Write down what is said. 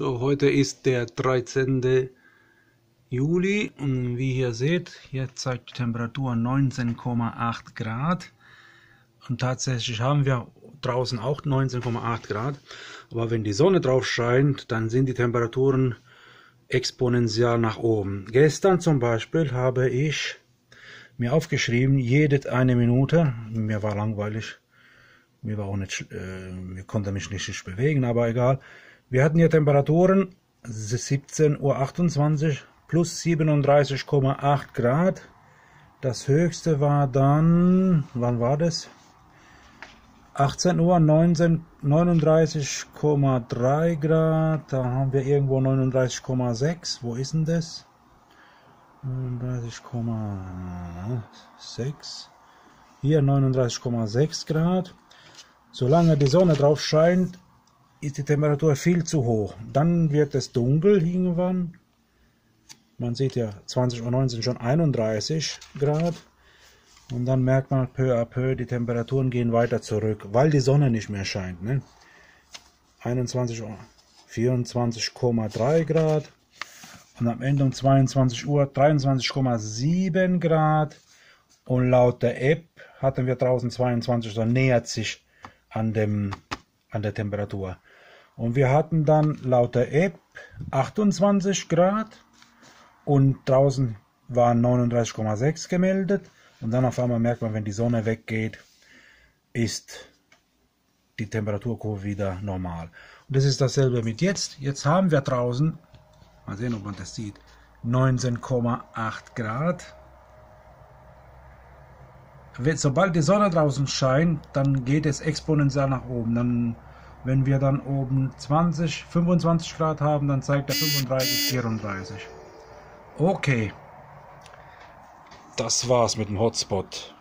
So, heute ist der 13. Juli und wie ihr seht, hier zeigt die Temperatur 19,8 Grad und tatsächlich haben wir draußen auch 19,8 Grad, aber wenn die Sonne drauf scheint, dann sind die Temperaturen exponentiell nach oben. Gestern zum Beispiel habe ich mir aufgeschrieben, jede eine Minute, mir war langweilig, mir war auch nicht, äh, konnte mich nicht bewegen, aber egal, wir hatten hier Temperaturen 17.28 Uhr plus 37,8 Grad. Das höchste war dann, wann war das? 18 Uhr 39,3 Grad. Da haben wir irgendwo 39,6. Wo ist denn das? 39,6. Hier 39,6 Grad. Solange die Sonne drauf scheint, ist die Temperatur viel zu hoch. Dann wird es dunkel irgendwann. Man sieht ja 20.19 Uhr schon 31 Grad. Und dann merkt man peu à peu, die Temperaturen gehen weiter zurück, weil die Sonne nicht mehr scheint. Ne? 21 Uhr 24,3 Grad. Und am Ende um 22 Uhr 23,7 Grad. Und laut der App hatten wir draußen 22, so nähert sich an, dem, an der Temperatur. Und wir hatten dann laut der App 28 Grad und draußen waren 39,6 gemeldet. Und dann auf einmal merkt man, wenn die Sonne weggeht, ist die Temperaturkurve wieder normal. Und das ist dasselbe mit jetzt. Jetzt haben wir draußen, mal sehen, ob man das sieht, 19,8 Grad. Sobald die Sonne draußen scheint, dann geht es exponentiell nach oben. Dann wenn wir dann oben 20, 25 Grad haben, dann zeigt er 35, 34. Okay. Das war's mit dem Hotspot.